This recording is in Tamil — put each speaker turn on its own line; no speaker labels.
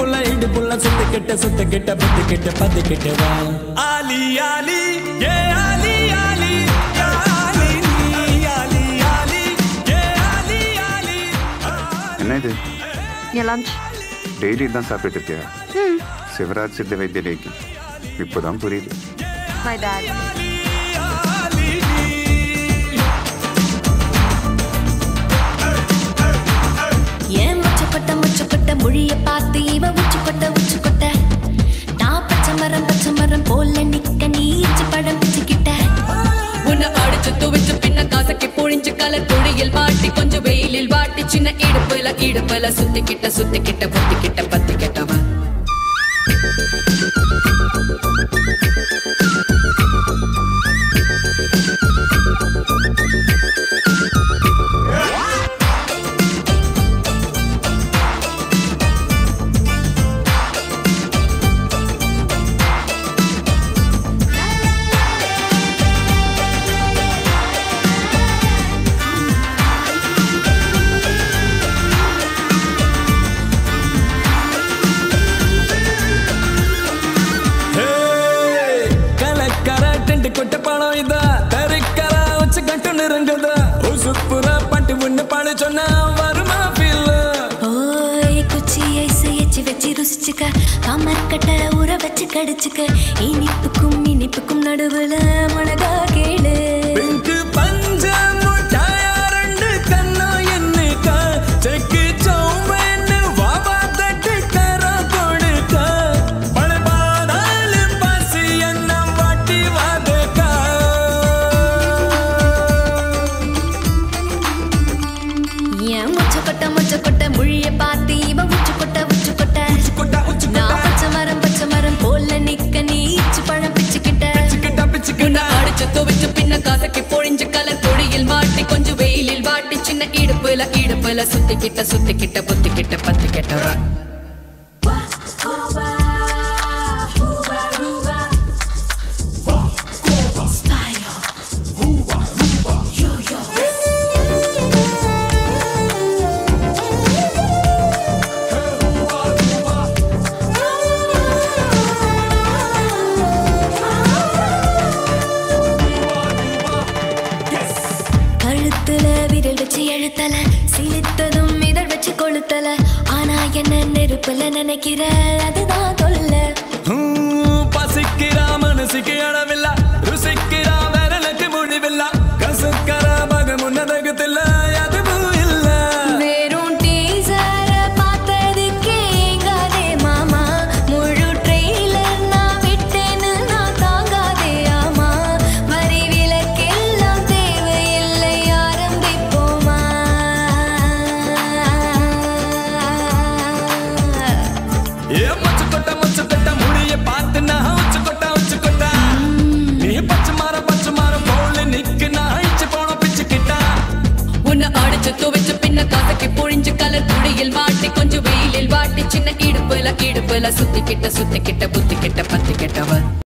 இடுப்புள்ள இடுப்புள்ள சுத்து கிட்ட சுத்து கிட்ட பத்து கிட்ட பத்து கிட்டவா ஆலி ஆலி ஏ ஆலி ஆலி யா ஆலி நீ ஆலி ஆலி ஏ ஆலி ஆலி.
என்ன இது
லஞ்ச்
டெய்லி தான் சாப்பிட்டு இருக்கியா? சிவராஜ் சித்த வைத்தியலேக்கு இப்போதான் புரியுது.
மை டேட்
இடுப்புல சுத்திக்கிட்ட சுத்திக்கிட்ட புத்திக்கிட்ட
கட்டி கொட்ட பணம் இதா? தரிக்கரா வச்சு கட்டு நெருங்குதா? உசுப்புற பட்டு ஒண்ணு பாடு சொன்னா வருமா பில்ல
ஓய் குச்சி ஐசை எச்சி வச்சு ருசிச்சுக்க. கமர்கட்ட ஊற வச்சு கடிச்சுக்க. இனிப்புக்கும் இனிப்புக்கும் நடுவுல மிளகா
துவைச்சு பின்ன காசைக்கு பொழிஞ்சு கலர் பொடியில் மாட்டி கொஞ்சம் வெயிலில் வாட்டி சின்ன இடுப்புல இடுப்புல சுத்திக்கிட்ட சுத்திக்கிட்ட புத்திக்கிட்ட பத்தி
விரல் வச்சு எழுத்தல. சிலித்ததும் இதழ் வச்சு கொளுத்தல. ஆனா என்ன நெருப்புல நினைக்கிற? அதுதான் தொல்லை.
கிட்ட சுத்த கிட்ட புத்தி கிட்ட
பத்து கிட்டவன்